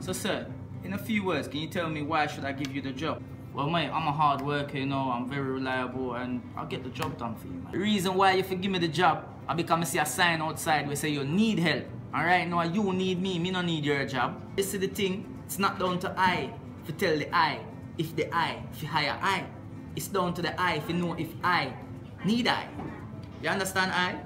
So, sir, in a few words, can you tell me why should I give you the job? Well, mate, I'm a hard worker, you know, I'm very reliable, and I'll get the job done for you, man. The reason why you forgive me the job, I become see a sign outside where say you need help. Alright, now you need me, me no need your job. You see the thing, it's not down to I to tell the I if the I, if you hire I. It's down to the I if you know if I need I. You understand I?